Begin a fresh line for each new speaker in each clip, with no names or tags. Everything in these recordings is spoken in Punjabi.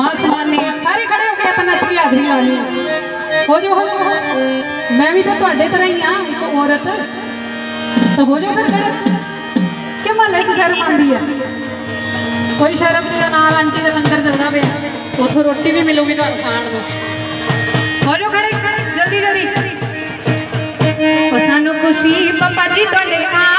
ਮਾਂ ਸਮਾਨੇ ਸਾਰੇ ਖੜੇ ਹੋ ਕੇ ਆਪਾਂ ਨੱਚ ਕੇ ਹਾਜ਼ਰੀ ਲਾਣੀ ਹੋ ਜਾਓ ਹੋ ਜਾਓ ਮੈਂ ਵੀ ਤਾਂ ਤੁਹਾਡੇ ਤਰ੍ਹਾਂ ਹੀ ਆ, ਇੱਕ ਔਰਤ। ਤਾਂ ਹੋ ਜਾਓ ਫਿਰ ਖੜੇ। ਕਿ ਮਹੱਲੇ 'ਚ ਸ਼ਰਮ ਆਉਂਦੀ ਹੈ ਕੋਈ ਸ਼ਰਮ ਨਹੀਂ ਨਾਲ ਆਂਟੀ ਦਾ ਲੰਗਰ ਚੱਲਦਾ ਪਿਆ। ਉਥੋਂ ਰੋਟੀ ਵੀ ਮਿਲੂਗੀ ਤੁਹਾਨੂੰ ਖਾਣ ਨੂੰ। ਹੋ ਜਾਓ ਖੜੇ, ਜਲਦੀ ਜਲਦੀ। ਸਾਨੂੰ ਖੁਸ਼ੀ, ਪਾਪਾ ਜੀ, ਤੁਹਾਡੇ ਆਵਣ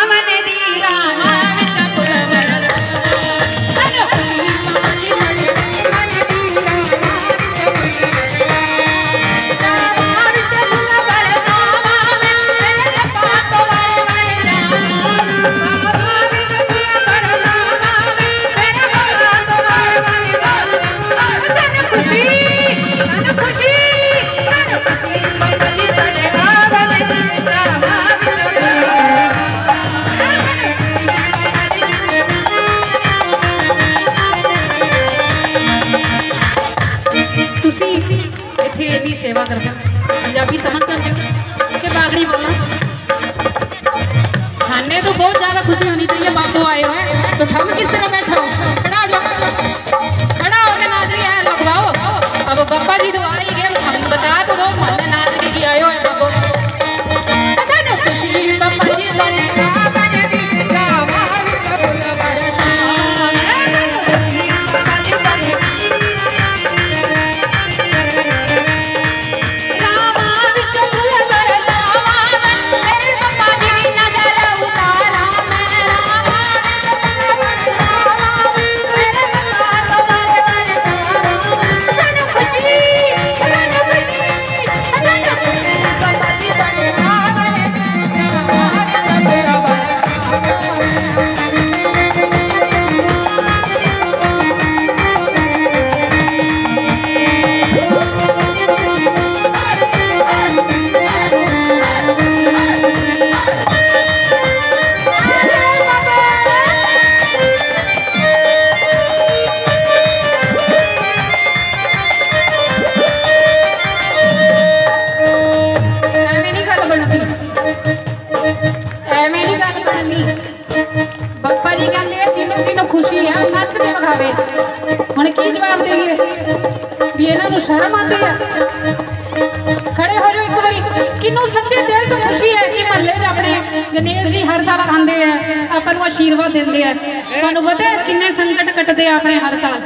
ਵਾਰੀ ਸੱਚੇ ਦਿਲ ਤੋਂ ਖੁਸ਼ੀ ਹੈ ਕਿ ਮਹੱਲੇ 'ਚ ਆਪਣੇ ਗਣੇਸ਼ ਜੀ ਹਰ ਸਾਲ ਆਉਂਦੇ ਆ, ਆਪਾਂ ਨੂੰ ਆਸ਼ੀਰਵਾਦ ਦਿੰਦੇ ਆ। ਤੁਹਾਨੂੰ ਪਤਾ ਹੈ ਕਿੰਨੇ ਸੰਕਟ ਕੱਟਦੇ ਆ ਆਪਣੇ ਹਰ ਸਾਲ।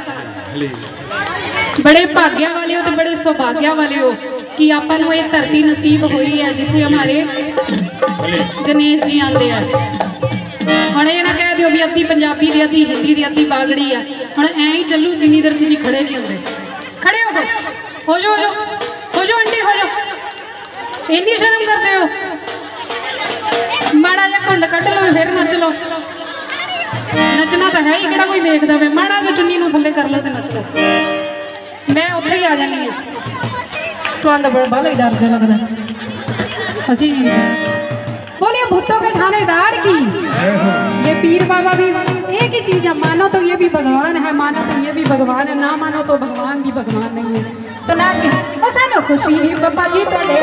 ਬੜੇ ਭਾਗਿਆ ਵਾਲੇ ਹੋ ਤੇ ਬੜੇ ਸੁਭਾਗਿਆ ਵਾਲੇ ਹੋ ਕਿ ਆਪਾਂ ਨੂੰ ਇਹ ਧਰਤੀ ਨਸੀਬ ਹੋਈ ਹੈ, ਜਿੱਥੇ ਹਮਾਰੇ ਗਣੇਸ਼ ਜੀ ਆਉਂਦੇ ਆ। ਹੁਣ ਇਹ ਨਾ ਕਹਿ ਦਿਓ ਵੀ ਅੱਧੀ ਪੰਜਾਬੀ ਦੀ, ਅੱਧੀ ਹਿੰਦੀ ਦੀ, ਅੱਧੀ ਬਾਗੜੀ ਆ। ਹੁਣ ਐਂ ਹੀ ਚੱਲੂ ਜਿੰਨੀ ਦੇਰ ਤੁਸੀਂ ਖੜੇ ਨਹੀਂ ਹੁੰਦੇ। ਖੜੇ ਹੋ ਜਾਓ। ਹੋ ਜਾਓ ਹੋ ਜਾਓ। इतनी शर्म करते हो? माड़ा जा घुंड कट लो, फिर नच लो। नचना तो है ही कि कोई देखता वे? माड़ा जो चुन्नी थले कर लो तो नच लो। मैं उ आ जानी है बोलिए, भूतों के थानेदार की? ये पीर बाबा भी एक ही चीज़ है मानो तो ये भी भगवान है, मानो तो ये भी भगवान है, ना मानो तो भगवान भी भगवान नहीं है। तो नाच के सानू खुशी, बाबा जी थोड़े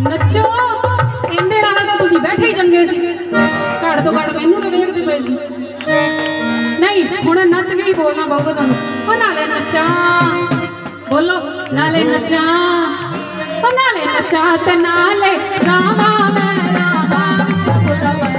ਨੱਚੋ। ਇੰਦੇ ਨਾਲ ਤਾਂ ਤੁਸੀਂ ਬੈਠੇ ਹੀ ਚੰਗੇ ਸੀ। ਘੜ ਤੋਂ ਘੜ ਮੈਨੂੰ ਤਾਂ ਵੇਖਦੇ ਪਏ ਸੀ। ਨਹੀਂ, ਹੁਣ ਨੱਚ ਕੇ ਹੀ ਬੋਲਣਾ ਪਊਗਾ ਤੁਹਾਨੂੰ। ਉਹ ਨਾਲੇ ਨੱਚਾਂ। ਬੋਲੋ, ਨਾਲੇ ਨੱਚਾਂ। ਉਹ ਨਾਲੇ ਨੱਚਾਂ ਤੇ ਨਾਲੇ ਗਾਵਾਂ ਮੈਂ ਰਾਵਾਂ ਵਿੱਚ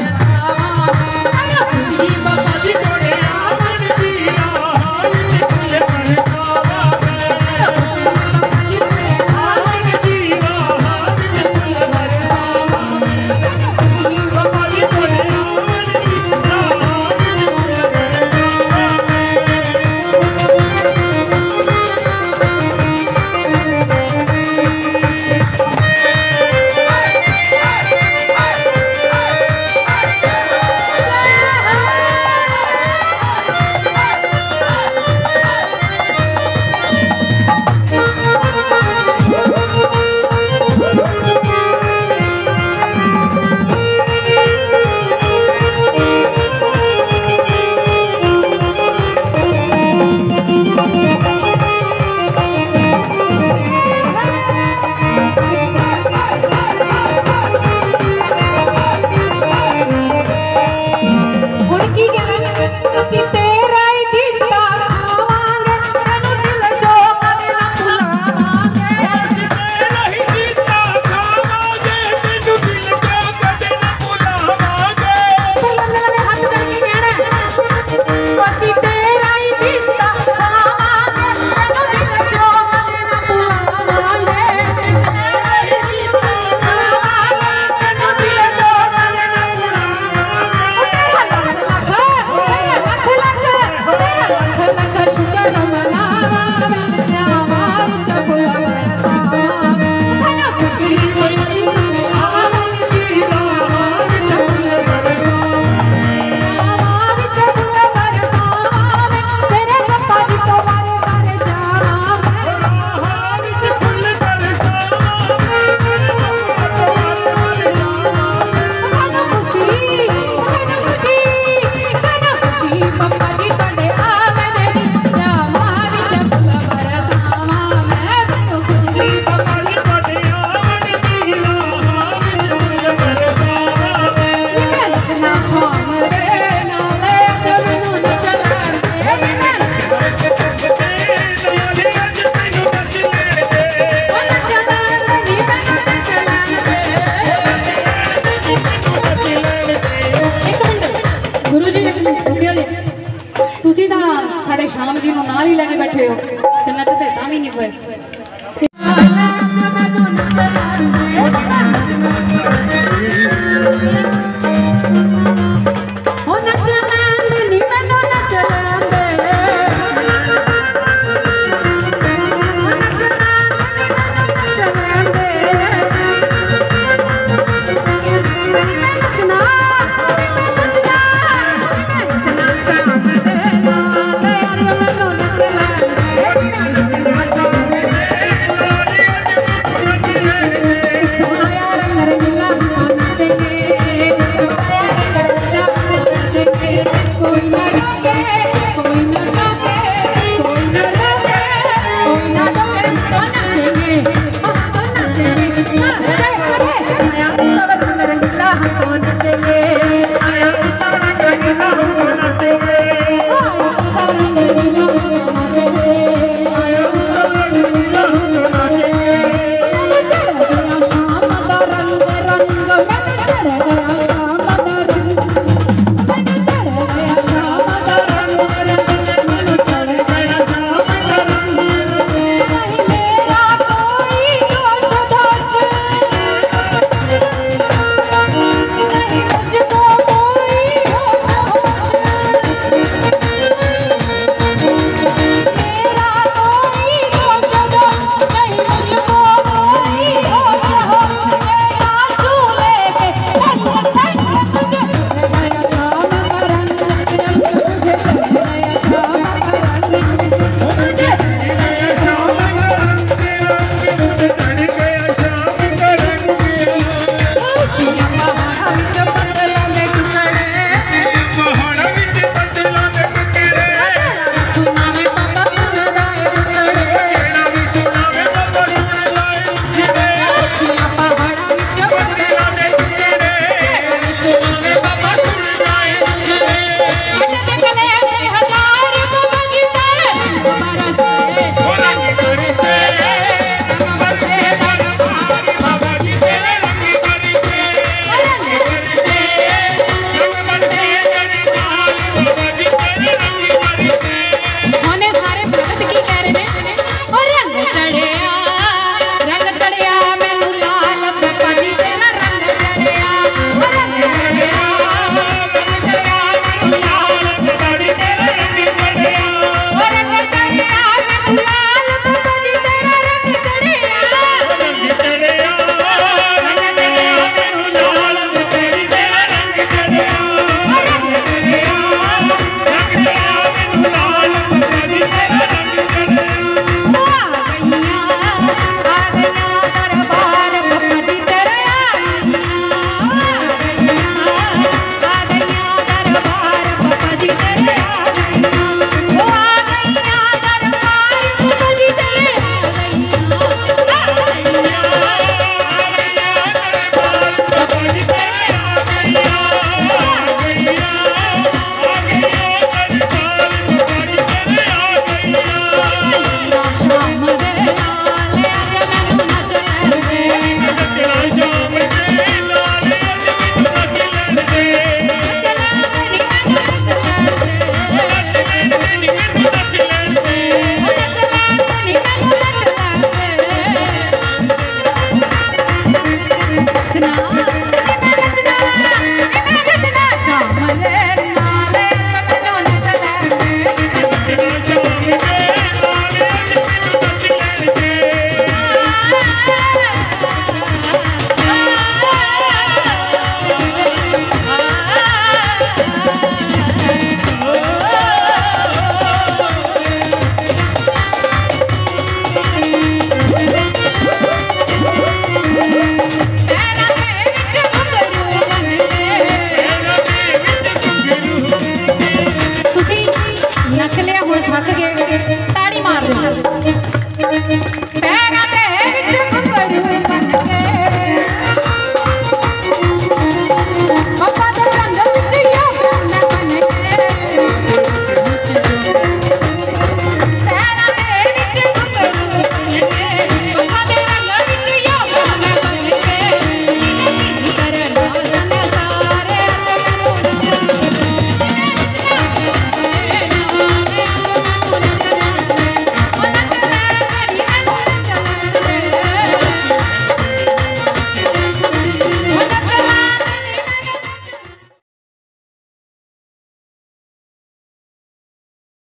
Bye.